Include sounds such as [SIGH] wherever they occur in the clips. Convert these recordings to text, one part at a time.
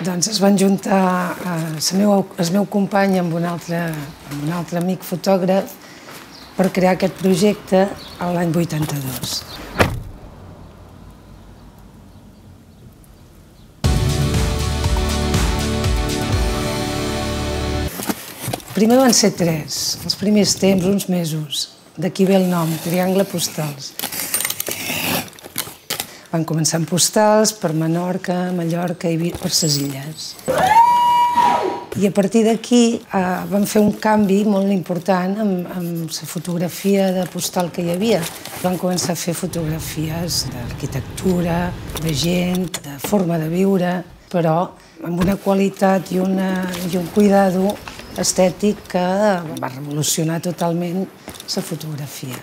Doncs es van juntar eh, meu, el meu company amb un, altre, amb un altre amic fotògraf per crear aquest projecte l'any 82. Primer van ser tres, els primers temps, uns mesos. D'aquí ve el nom, Triangle Postals. Van començar amb postals per Menorca, Mallorca i per ses illes. I a partir d'aquí eh, vam fer un canvi molt important amb, amb la fotografia de postal que hi havia. Vam començar a fer fotografies d'arquitectura, de gent, de forma de viure, però amb una qualitat i, una, i un cuidado estètic que va revolucionar totalment la fotografia.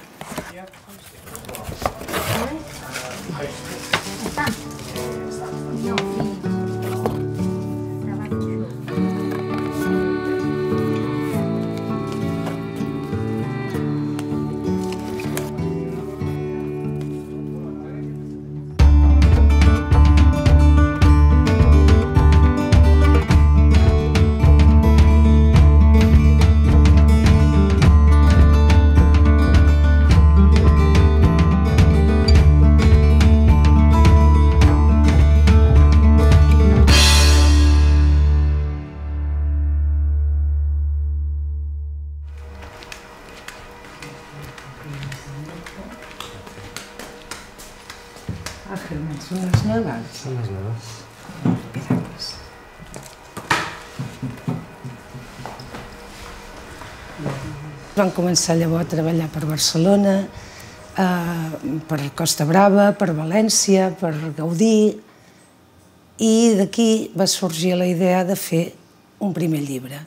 Són les neves. Mira'ls. Van començar llavors a treballar per Barcelona, eh, per Costa Brava, per València, per Gaudí, i d'aquí va sorgir la idea de fer un primer llibre.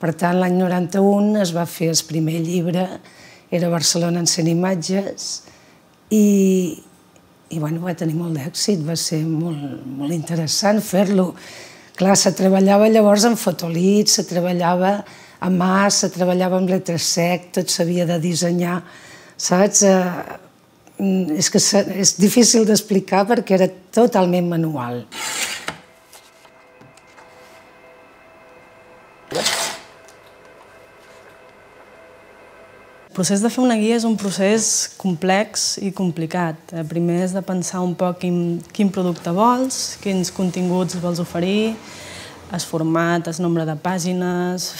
Per tant, l'any 91 es va fer el primer llibre, era Barcelona en 100 imatges, i, i bueno, va tenir molt d'èxit, va ser molt, molt interessant fer-lo. Clar, se treballava llavors en fotolits, se treballava a mà, se treballava amb letre sec, tot s'havia de dissenyar, saps? Eh, és que és difícil d'explicar perquè era totalment manual. El procés de fer una guia és un procés complex i complicat. Eh, primer és de pensar un poc quin, quin producte vols, quins continguts vols oferir, el format, el nombre de pàgines...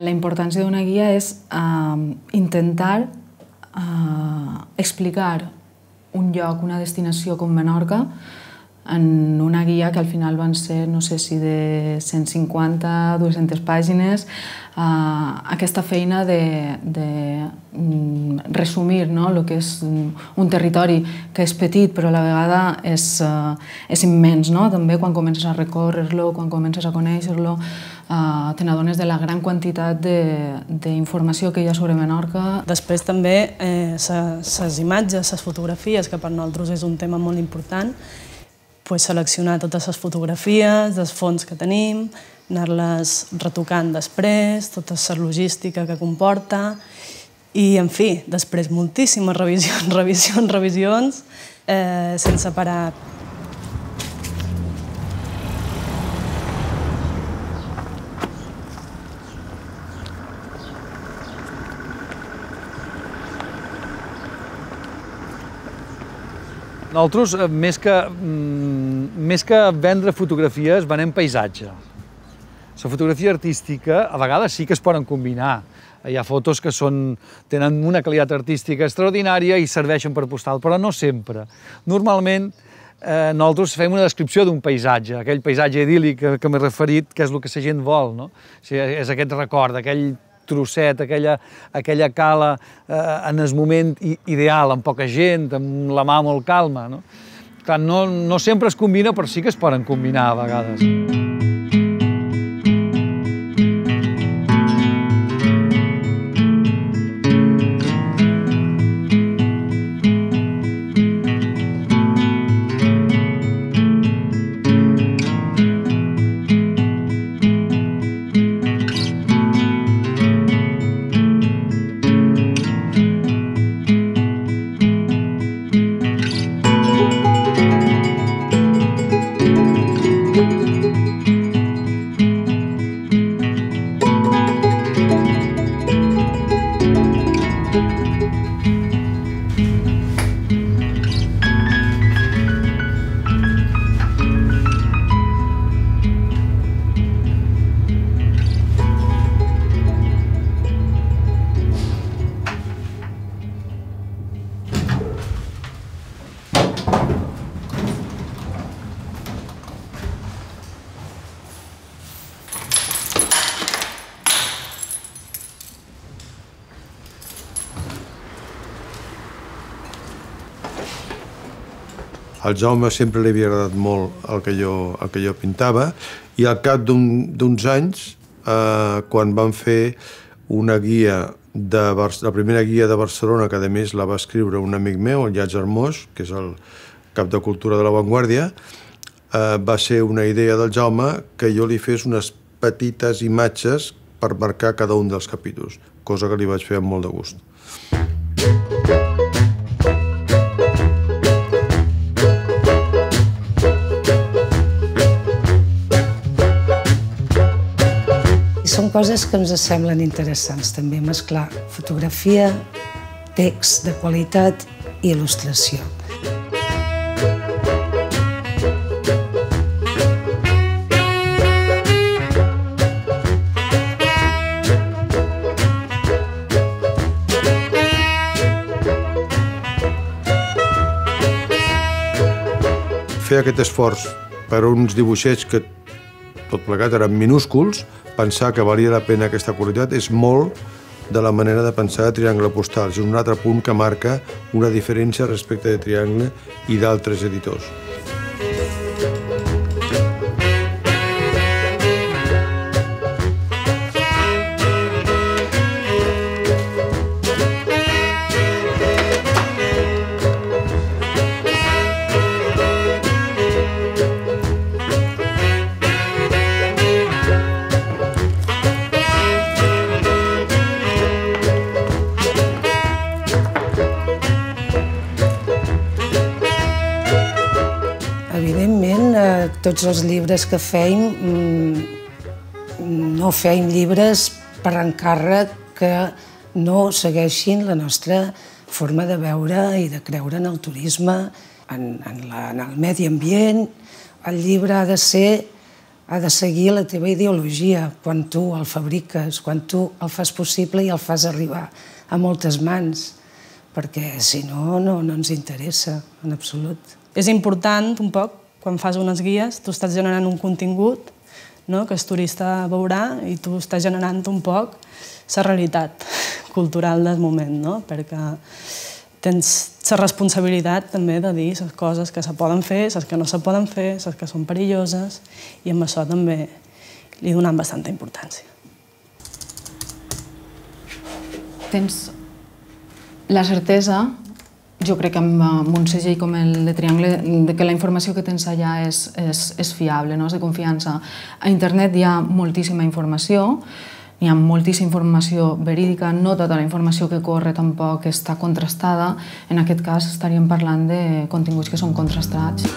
La importància d'una guia és uh, intentar uh, explicar un lloc, una destinació com Menorca, en una guia que al final van ser, no sé si de 150, 200 pàgines, eh, aquesta feina de, de mm, resumir no? el que és un territori que és petit però a la vegada és, eh, és immens, no? també quan comences a recórrer-lo, quan comences a conèixer-lo, eh, te n'adones de la gran quantitat d'informació que hi ha sobre Menorca. Després també eh, les imatges, les fotografies, que per nosaltres és un tema molt important, pues, seleccionar totes les fotografies, els fons que tenim, anar-les retocant després, tota la logística que comporta, i, en fi, després moltíssimes revisions, [LAUGHS] revisions, revisions, eh, sense parar. Nosaltres, eh, més que, mm, més que vendre fotografies, venem paisatge. La fotografia artística, a vegades sí que es poden combinar. Hi ha fotos que són, tenen una qualitat artística extraordinària i serveixen per postal, però no sempre. Normalment, eh, nosaltres fem una descripció d'un paisatge, aquell paisatge idíl·lic que, que m'he referit, que és el que la gent vol, no? O sigui, és aquest record, aquell trosset, aquella, aquella cala eh, en el moment ideal, amb poca gent, amb la mà molt calma. No? Clar, no, no sempre es combina, però sí que es poden combinar a vegades. Al Jaume sempre li havia agradat molt el que jo, el que jo pintava i al cap d'uns un, anys, eh, quan vam fer una guia de la primera guia de Barcelona, que a més la va escriure un amic meu, el Llats Hermós, que és el cap de cultura de la Vanguardia, eh, va ser una idea del Jaume que jo li fes unes petites imatges per marcar cada un dels capítols, cosa que li vaig fer amb molt de gust. Són coses que ens semblen interessants també, mesclar fotografia, text de qualitat i il·lustració. Fer aquest esforç per uns dibuixets que tot plegat eren minúsculs, pensar que valia la pena aquesta qualitat és molt de la manera de pensar de Triangle Postal. És un altre punt que marca una diferència respecte de Triangle i d'altres editors. Tots els llibres que feim mm, no feim llibres per encàrrec que no segueixin la nostra forma de veure i de creure en el turisme, en, en, la, en el medi ambient. El llibre ha de ser ha de seguir la teva ideologia quan tu el fabriques, quan tu el fas possible i el fas arribar a moltes mans, perquè si no, no, no ens interessa en absolut. És important un poc quan fas unes guies, tu estàs generant un contingut no? que el turista veurà i tu estàs generant un poc la realitat [LAUGHS] cultural del moment, no? perquè tens la responsabilitat també de dir les coses que se poden fer, les que no se poden fer, les que són perilloses, i amb això també li donem bastanta importància. Tens la certesa jo crec que amb un segell com el de Triangle, que la informació que tens allà és, és, és fiable, no? és de confiança. A internet hi ha moltíssima informació, hi ha moltíssima informació verídica, no tota la informació que corre tampoc està contrastada. En aquest cas estaríem parlant de continguts que són contrastats.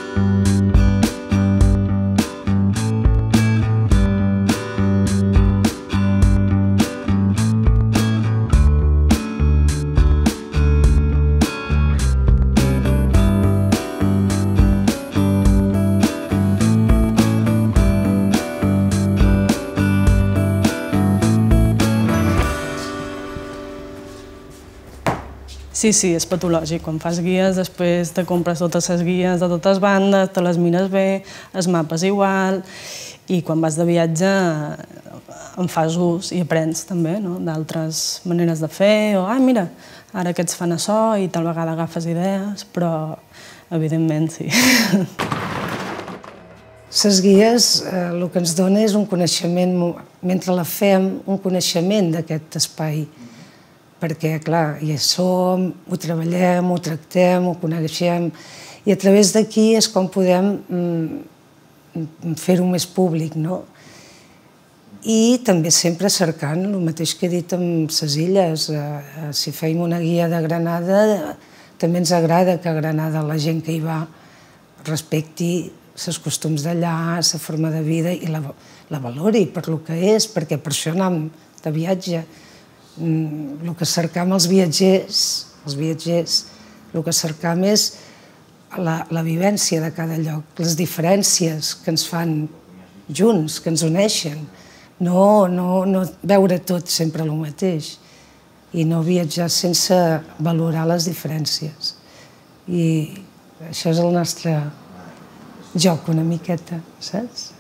Sí, sí, és patològic. Quan fas guies, després te compres totes les guies de totes bandes, te les mires bé, els mapes igual, i quan vas de viatge en fas ús i aprens també no? d'altres maneres de fer, o, ah, mira, ara aquests fan això i tal vegada agafes idees, però evidentment sí. [LAUGHS] Les guies eh, el que ens dona és un coneixement, mentre la fem, un coneixement d'aquest espai perquè, clar, hi som, ho treballem, ho tractem, ho coneixem, i a través d'aquí és com podem mm, fer-ho més públic, no? I també sempre cercant el mateix que he dit amb les illes. Eh, eh, si feim una guia de Granada, també ens agrada que a Granada la gent que hi va respecti els costums d'allà, la forma de vida i la, la valori per lo que és, perquè per això anem de viatge Mm, el que cercam els viatgers, els viatgers, el que cercam és la, la vivència de cada lloc, les diferències que ens fan junts, que ens uneixen, no, no, no veure tot sempre el mateix i no viatjar sense valorar les diferències. I Això és el nostre joc una miqueta, saps?